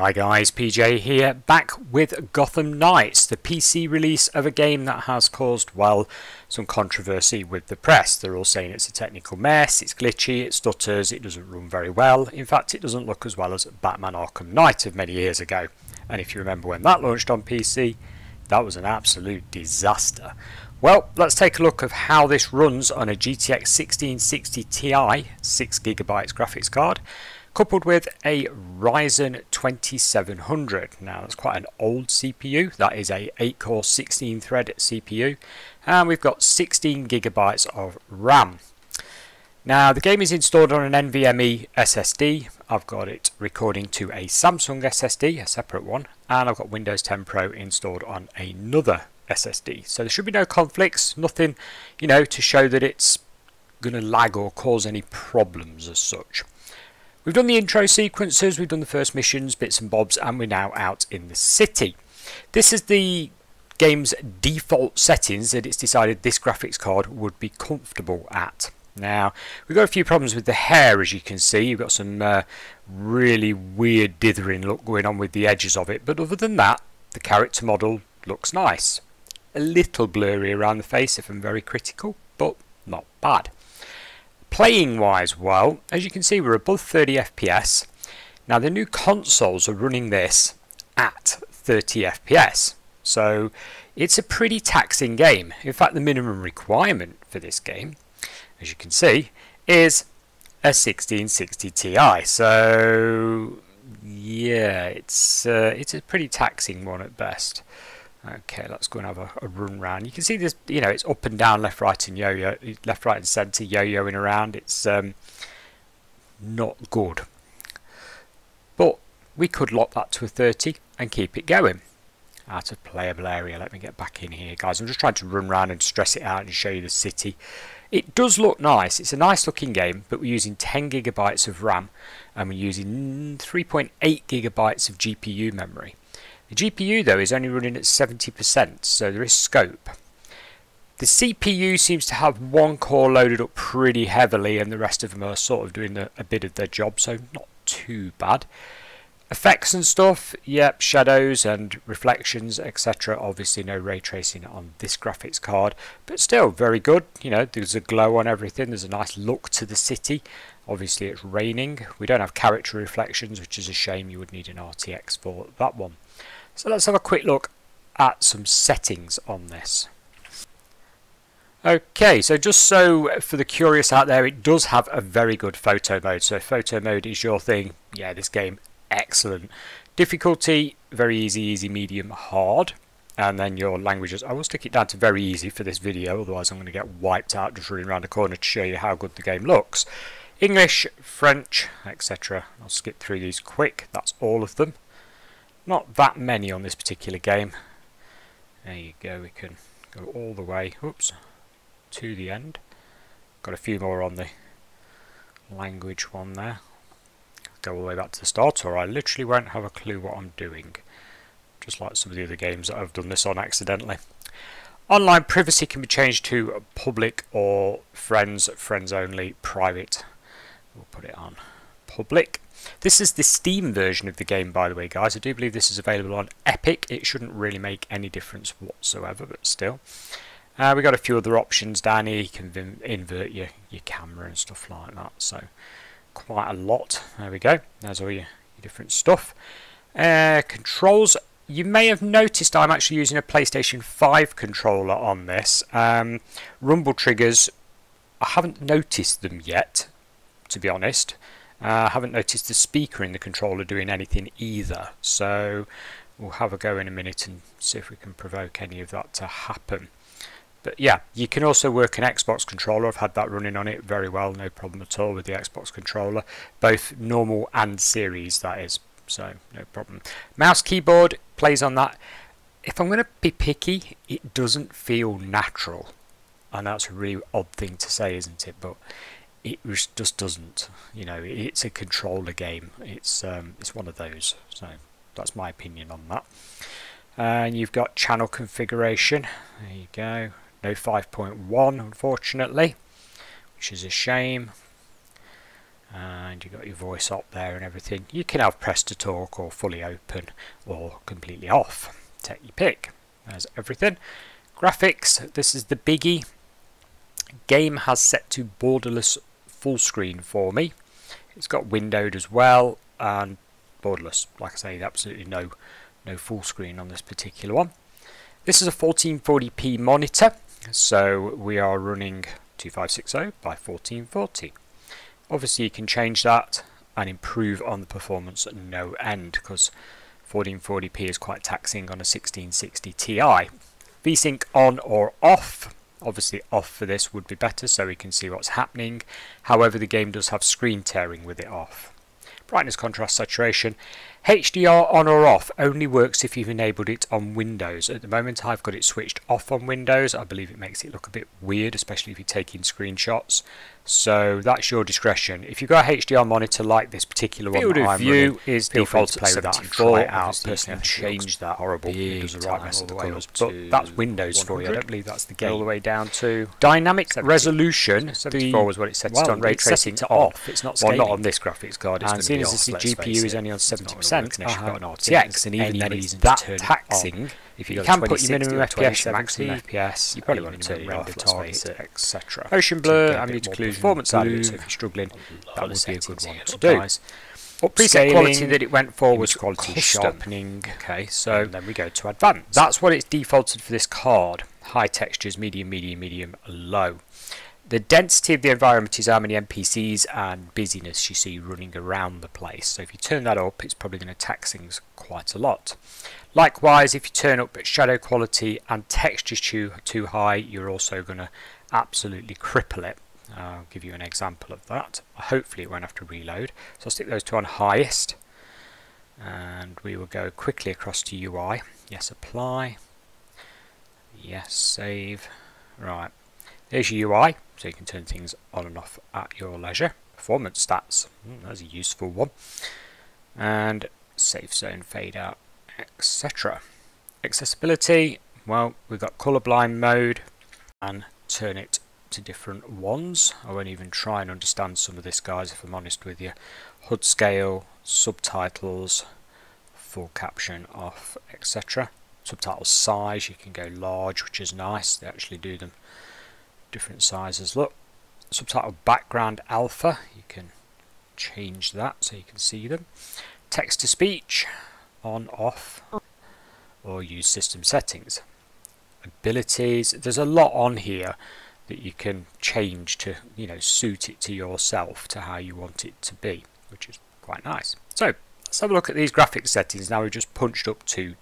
Hi guys, PJ here, back with Gotham Knights, the PC release of a game that has caused, well, some controversy with the press. They're all saying it's a technical mess, it's glitchy, it stutters, it doesn't run very well. In fact, it doesn't look as well as Batman Arkham Knight of many years ago. And if you remember when that launched on PC, that was an absolute disaster. Well, let's take a look of how this runs on a GTX 1660 Ti 6GB graphics card coupled with a Ryzen 2700. Now that's quite an old CPU, that is a 8 core 16 thread CPU and we've got 16 gigabytes of RAM. Now the game is installed on an NVMe SSD, I've got it recording to a Samsung SSD, a separate one, and I've got Windows 10 Pro installed on another SSD. So there should be no conflicts, nothing you know to show that it's going to lag or cause any problems as such. We've done the intro sequences, we've done the first missions, bits and bobs, and we're now out in the city. This is the game's default settings that it's decided this graphics card would be comfortable at. Now, we've got a few problems with the hair, as you can see. You've got some uh, really weird dithering look going on with the edges of it, but other than that, the character model looks nice. A little blurry around the face if I'm very critical, but not bad. Playing wise, well, as you can see, we're above 30 FPS. Now, the new consoles are running this at 30 FPS. So it's a pretty taxing game. In fact, the minimum requirement for this game, as you can see, is a 1660 Ti. So yeah, it's uh, it's a pretty taxing one at best. Okay, let's go and have a, a, run round. You can see this, you know, it's up and down, left, right, and yo-yo, left, right, and centre, yo-yoing around. It's um, not good. But we could lock that to a 30 and keep it going. Out of playable area. Let me get back in here, guys. I'm just trying to run around and stress it out and show you the city. It does look nice. It's a nice looking game, but we're using 10 gigabytes of RAM and we're using 3.8 gigabytes of GPU memory. The GPU though is only running at 70% so there is scope. The CPU seems to have one core loaded up pretty heavily and the rest of them are sort of doing the, a bit of their job so not too bad. Effects and stuff, yep, shadows and reflections, etc. Obviously no ray tracing on this graphics card, but still very good. You know, there's a glow on everything, there's a nice look to the city. Obviously it's raining. We don't have character reflections, which is a shame you would need an RTX for that one. So let's have a quick look at some settings on this. Okay, so just so for the curious out there, it does have a very good photo mode. So photo mode is your thing. Yeah, this game, excellent. Difficulty, very easy, easy, medium, hard. And then your languages, I will stick it down to very easy for this video, otherwise I'm going to get wiped out just running around the corner to show you how good the game looks. English, French, etc. I'll skip through these quick, that's all of them. Not that many on this particular game. There you go, we can go all the way, oops, to the end. Got a few more on the language one there. Go all the way back to the start or I literally won't have a clue what I'm doing. Just like some of the other games that I've done this on accidentally. Online privacy can be changed to public or friends, friends only, private. We'll put it on public. This is the Steam version of the game, by the way, guys. I do believe this is available on Epic. It shouldn't really make any difference whatsoever, but still. Uh, we've got a few other options down here. You can invert your, your camera and stuff like that. So, quite a lot. There we go. There's all your, your different stuff. Uh, controls. You may have noticed I'm actually using a PlayStation 5 controller on this. Um, rumble triggers, I haven't noticed them yet, to be honest. I uh, haven't noticed the speaker in the controller doing anything either, so we'll have a go in a minute and see if we can provoke any of that to happen. But yeah, you can also work an Xbox controller. I've had that running on it very well, no problem at all with the Xbox controller. Both normal and series, that is, so no problem. Mouse keyboard plays on that. If I'm going to be picky, it doesn't feel natural. And that's a really odd thing to say, isn't it? But it just doesn't. You know, it's a controller game. It's um, it's one of those. So that's my opinion on that. And you've got channel configuration. There you go. No 5.1 unfortunately, which is a shame. and you've got your voice up there and everything. You can have press to talk or fully open or completely off. Take your pick. There's everything. Graphics, this is the biggie. Game has set to borderless full screen for me. It's got windowed as well and borderless. Like I say, absolutely no no full screen on this particular one. This is a 1440p monitor, so we are running 2560 by 1440. Obviously you can change that and improve on the performance at no end because 1440p is quite taxing on a 1660 Ti. VSync on or off. Obviously off for this would be better so we can see what's happening. However the game does have screen tearing with it off. Brightness, contrast, saturation. HDR on or off only works if you've enabled it on Windows. At the moment I've got it switched off on Windows. I believe it makes it look a bit weird, especially if you're taking screenshots. So that's your discretion. If you've got a HDR monitor like this particular one Field that of I'm view running, is default to play with that and 74. try it out. Personally, can I think it change that horrible. It does the right mess of the the colours. But that's Windows for you. I don't believe that's the game. all the way down to Dynamic 70. resolution. 74 the, was what it set well, on ray it's tracing to off. It's not scaling. Well, not on this graphics card. It's and seeing as this GPU is only on It's not gonna 70%, unless I you've uh-huh. got an RTX, and even then it's that it on. taxing. If You you've can put your minimum FPS, your maximum FPS. you probably want to turn it off, render let's time, face it. etc. Ocean To blur, ambient occlusion, performance of So if you're struggling, that would be a good one to do. Preset quality that it went for was quality custom. sharpening. Okay, so And then we go to advanced. that's what it's defaulted for this card. High textures, medium, medium, medium, low. The density of the environment is how many NPCs and busyness you see running around the place. So if you turn that up, it's probably going to tax things quite a lot. Likewise, if you turn up shadow quality and textures too, too high, you're also going to absolutely cripple it. I'll give you an example of that. Hopefully it won't have to reload. So I'll stick those two on highest. And we will go quickly across to UI. Yes, apply. Yes, save. Right. There's your UI, so you can turn things on and off at your leisure. Performance stats, mm, that's a useful one. And safe zone fade out, etc. Accessibility, well, we've got colorblind mode and turn it to different ones. I won't even try and understand some of this, guys, if I'm honest with you. HUD scale, subtitles, full caption off, etc. Subtitle size, you can go large, which is nice. They actually do them different sizes. Look, subtitle background alpha, you can change that so you can see them. Text to speech, on, off, or use system settings. Abilities, there's a lot on here that you can change to, you know, suit it to yourself, to how you want it to be, which is quite nice. So, let's have a look at these graphics settings. Now we've just punched up to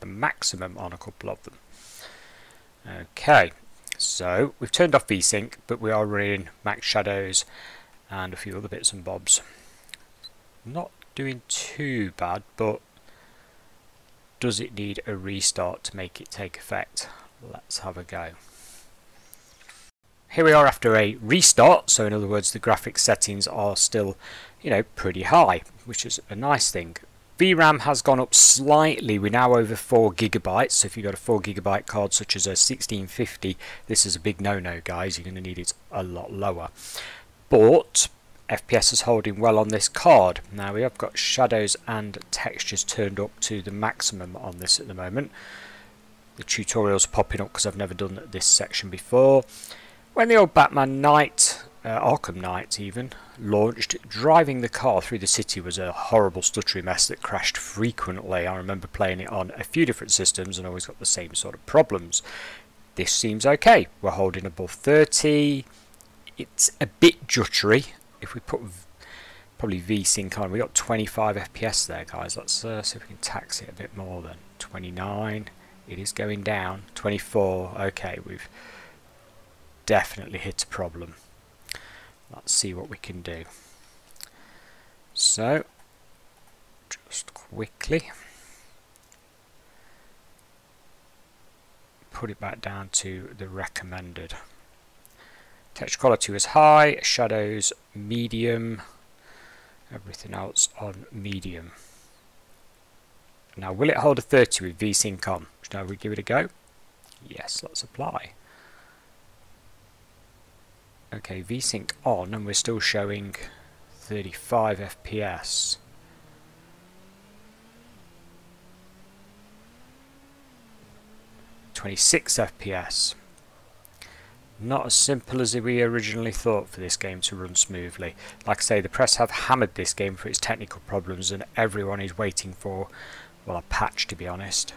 the maximum on a couple of them. Okay, so we've turned off VSync, but we are running max shadows and a few other bits and bobs. Not doing too bad, but does it need a restart to make it take effect? Let's have a go. Here we are after a restart, so in other words the graphics settings are still, you know, pretty high, which is a nice thing. VRAM has gone up slightly, we're now over 4 gigabytes, so if you've got a 4 gigabyte card such as a 1650, this is a big no-no guys, you're going to need it a lot lower. But FPS is holding well on this card. Now we have got shadows and textures turned up to the maximum on this at the moment. The tutorial's popping up because I've never done this section before. When the old Batman Knight, uh, Arkham Knight even, launched, driving the car through the city was a horrible stuttery mess that crashed frequently. I remember playing it on a few different systems and always got the same sort of problems. This seems okay. We're holding above 30. It's a bit juttery. If we put probably VSync on, we got 25 FPS there, guys. Let's uh, see if we can tax it a bit more then. 29. It is going down. 24. Okay, we've definitely hit a problem. Let's see what we can do. So, just quickly put it back down to the recommended. Texture quality was high, shadows medium, everything else on medium. Now will it hold a 30 with VSync on? Shall we give it a go? Yes, let's apply. Okay, VSync on and we're still showing 35 FPS. Twenty-six FPS. Not as simple as we originally thought for this game to run smoothly. Like I say, the press have hammered this game for its technical problems and everyone is waiting for, well, a patch to be honest.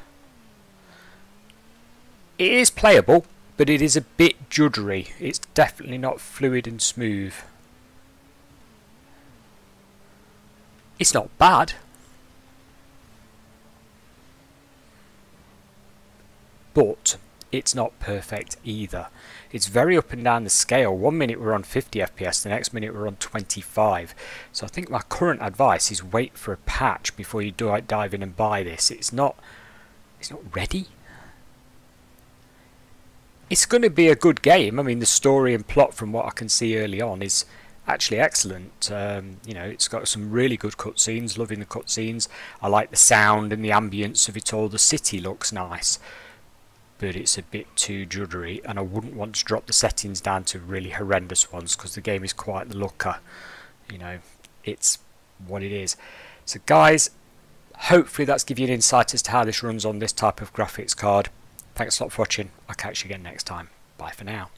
It is playable, but it is a bit juddery. It's definitely not fluid and smooth. It's not bad. But it's not perfect either. It's very up and down the scale. One minute we're on 50 FPS, the next minute we're on 25. So I think my current advice is wait for a patch before you dive in and buy this. It's not it's not ready. It's going to be a good game. I mean, the story and plot from what I can see early on is actually excellent. Um, you know, it's got some really good cutscenes. Loving the cutscenes. I like the sound and the ambience of it all. The city looks nice, but it's a bit too juddery, and I wouldn't want to drop the settings down to really horrendous ones because the game is quite the looker. You know, it's what it is. So, guys, hopefully that's give you an insight as to how this runs on this type of graphics card. Thanks a lot for watching. I'll catch you again next time. Bye for now.